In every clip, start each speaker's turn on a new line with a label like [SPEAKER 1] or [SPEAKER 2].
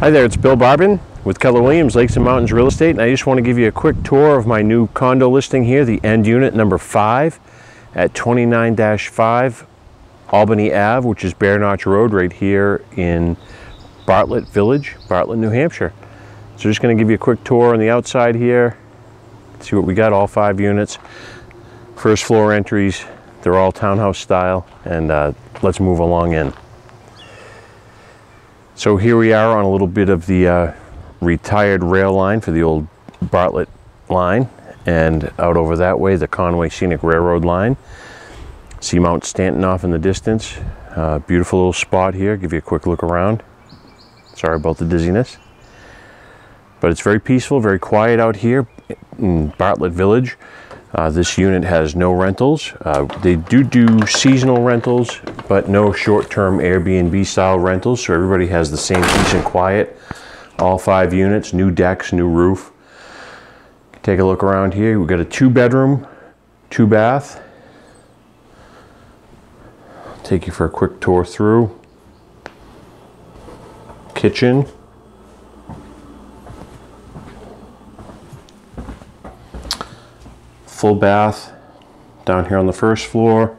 [SPEAKER 1] Hi there, it's Bill Barbin with Keller Williams Lakes and Mountains Real Estate, and I just want to give you a quick tour of my new condo listing here, the end unit number 5 at 29-5 Albany Ave, which is Bear Notch Road right here in Bartlett Village, Bartlett, New Hampshire. So just going to give you a quick tour on the outside here, see what we got, all five units. First floor entries, they're all townhouse style, and uh, let's move along in. So here we are on a little bit of the uh, retired rail line for the old Bartlett line and out over that way the Conway Scenic Railroad line. See Mount Stanton off in the distance. Uh, beautiful little spot here. Give you a quick look around. Sorry about the dizziness. But it's very peaceful, very quiet out here in Bartlett Village. Uh, this unit has no rentals. Uh, they do do seasonal rentals, but no short-term Airbnb style rentals. So everybody has the same peace and quiet. All five units, new decks, new roof. Take a look around here. We've got a two bedroom, two bath. Take you for a quick tour through. Kitchen. Full bath down here on the first floor,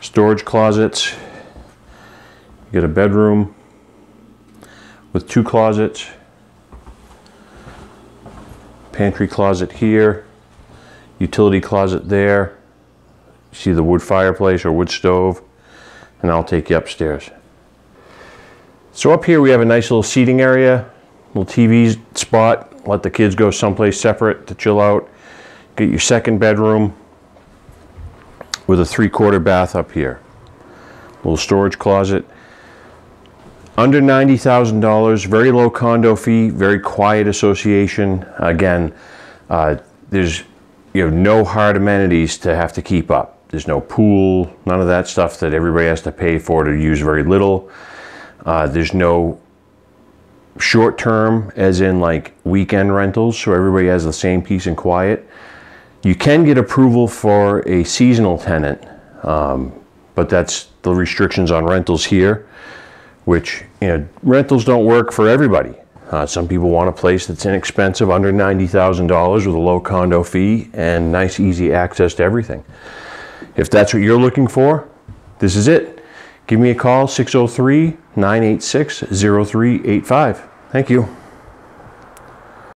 [SPEAKER 1] storage closets. You get a bedroom with two closets, pantry closet here, utility closet there. See the wood fireplace or wood stove, and I'll take you upstairs. So up here we have a nice little seating area, little TV spot. Let the kids go someplace separate to chill out. Get your second bedroom with a three-quarter bath up here. Little storage closet. Under $90,000, very low condo fee, very quiet association. Again, uh, there's you know no hard amenities to have to keep up. There's no pool, none of that stuff that everybody has to pay for to use very little. Uh, there's no short term, as in like weekend rentals, so everybody has the same peace and quiet. You can get approval for a seasonal tenant, um, but that's the restrictions on rentals here, which you know rentals don't work for everybody. Uh, some people want a place that's inexpensive, under $90,000 with a low condo fee and nice, easy access to everything. If that's what you're looking for, this is it. Give me a call, 603 986 0385. Thank you.